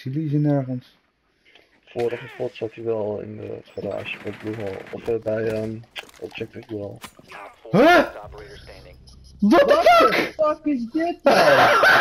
zie Liesje nergens. Vorige spot zat hij wel in de garage bij Blue Hall. Of eh, bij ehm, um, Objective Blue Hall. Huh? Operator standing. What the fuck? fuck is dit nou?